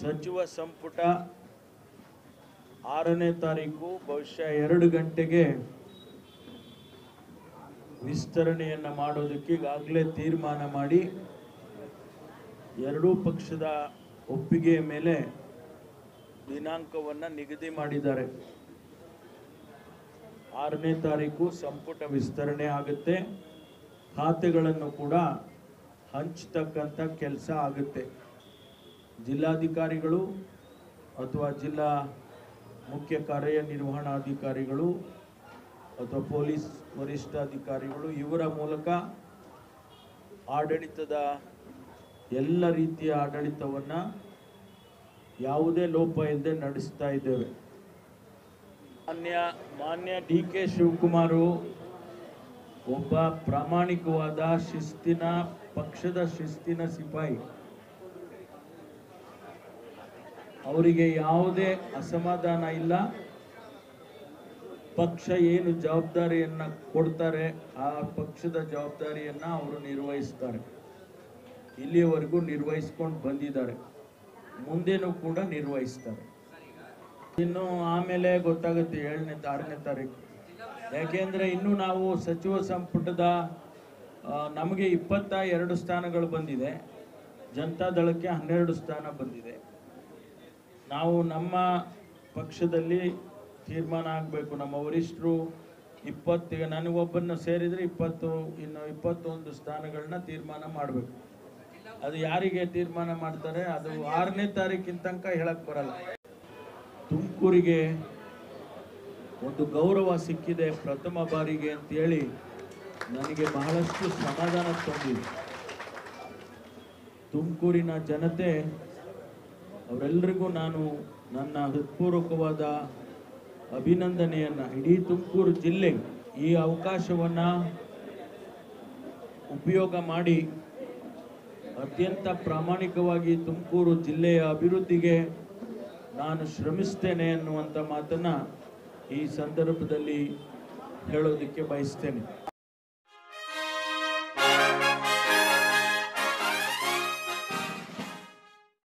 ಸಚಿವ ಸಂಪುಟ ಆರನೇ ತಾರೀಕು ಬಹುಶಃ ಎರಡು ಗಂಟೆಗೆ ವಿಸ್ತರಣೆಯನ್ನು ಮಾಡೋದಕ್ಕೆ ಈಗಾಗಲೇ ತೀರ್ಮಾನ ಮಾಡಿ ಎರಡೂ ಪಕ್ಷದ ಒಪ್ಪಿಗೆಯ ಮೇಲೆ ದಿನಾಂಕವನ್ನು ನಿಗದಿ ಮಾಡಿದ್ದಾರೆ. ಆರನೇ ತಾರೀಕು ಸಂಪುಟ ವಿಸ್ತರಣೆ ಆಗುತ್ತೆ. ಖಾತೆಗಳನ್ನು ಕೂಡ ಹಂಚತಕ್ಕಂಥ ಕೆಲಸ ಆಗುತ್ತೆ. ಜಿಲ್ಲಾಧಿಕಾರಿಗಳು ಅಥವಾ ಜಿಲ್ಲಾ ಮುಖ್ಯ ಕಾರ್ಯನಿರ್ವಹಣಾಧಿಕಾರಿಗಳು ಅಥವಾ ಪೊಲೀಸ್ ವರಿಷ್ಠಾಧಿಕಾರಿಗಳು ಇವರ ಮೂಲಕ ಆಡಳಿತದ ಎಲ್ಲ ರೀತಿಯ ಆಡಳಿತವನ್ನು ಯಾವುದೇ ಲೋಪ ಇಲ್ಲದೆ ನಡೆಸ್ತಾ ಇದ್ದೇವೆ. ಮಾನ್ಯ ಮಾನ್ಯ ಡಿ ಕೆ ಶಿವಕುಮಾರು ಒಬ್ಬ ಪ್ರಾಮಾಣಿಕವಾದ ಶಿಸ್ತಿನ, ಪಕ್ಷದ ಶಿಸ್ತಿನ ಸಿಪಾಯಿ. ಅವರಿಗೆ ಯಾವುದೇ ಅಸಮಾಧಾನ ಇಲ್ಲ. ಪಕ್ಷ ಏನು ಜವಾಬ್ದಾರಿಯನ್ನು ಕೊಡ್ತಾರೆ, ಆ ಪಕ್ಷದ ಜವಾಬ್ದಾರಿಯನ್ನು ಅವರು ನಿರ್ವಹಿಸ್ತಾರೆ. ಇಲ್ಲಿಯವರೆಗೂ ನಿರ್ವಹಿಸ್ಕೊಂಡು ಬಂದಿದ್ದಾರೆ. ಮುಂದೇನೂ ಕೂಡ ನಿರ್ವಹಿಸ್ತಾರೆ. ಇನ್ನು ಆಮೇಲೆ ಗೊತ್ತಾಗುತ್ತೆ ಏಳನೇ ಆರನೇ ತಾರೀಕು. ಯಾಕೆಂದರೆ ಇನ್ನು ನಾವು ಸಚಿವ ಸಂಪುಟದ ನಮಗೆ ಇಪ್ಪತ್ತ ಎರಡು ಸ್ಥಾನಗಳು ಬಂದಿದೆ. ಜನತಾದಳಕ್ಕೆ ಹನ್ನೆರಡು ಸ್ಥಾನ ಬಂದಿದೆ. ನಾವು ನಮ್ಮ ಪಕ್ಷದಲ್ಲಿ ತೀರ್ಮಾನ ಆಗಬೇಕು. ನಮ್ಮ ವರಿಷ್ಠರು ಇಪ್ಪತ್ತು ನನಗೊಬ್ಬನ್ನ ಸೇರಿದರೆ ಇಪ್ಪತ್ತು, ಇನ್ನು ಇಪ್ಪತ್ತೊಂದು ಸ್ಥಾನಗಳನ್ನ ತೀರ್ಮಾನ ಮಾಡಬೇಕು. ಅದು ಯಾರಿಗೆ ತೀರ್ಮಾನ ಮಾಡ್ತಾರೆ, ಅದು ಆರನೇ ತಾರೀಕಿನ ತನಕ ಹೇಳಕ್ ಬರಲ್ಲ. ತುಮಕೂರಿಗೆ ಒಂದು ಗೌರವ ಸಿಕ್ಕಿದೆ ಪ್ರಥಮ ಬಾರಿಗೆ ಅಂತೇಳಿ ನನಗೆ ಬಹಳಷ್ಟು ಸಮಾಧಾನ ತಂದಿದೆ. ತುಮಕೂರಿನ ಜನತೆ ಅವರೆಲ್ಲರಿಗೂ ನಾನು ನನ್ನ ಹೃತ್ಪೂರ್ವಕವಾದ ಅಭಿನಂದನೆಯನ್ನು ಇಡೀ ತುಮಕೂರು ಜಿಲ್ಲೆ ಈ ಅವಕಾಶವನ್ನು ಉಪಯೋಗ ಮಾಡಿ ಅತ್ಯಂತ ಪ್ರಾಮಾಣಿಕವಾಗಿ ತುಮಕೂರು ಜಿಲ್ಲೆಯ ಅಭಿವೃದ್ಧಿಗೆ ನಾನು ಶ್ರಮಿಸ್ತೇನೆ ಅನ್ನುವಂಥ ಮಾತನ್ನು ಈ ಸಂದರ್ಭದಲ್ಲಿ ಹೇಳೋದಕ್ಕೆ ಬಯಸ್ತೇನೆ.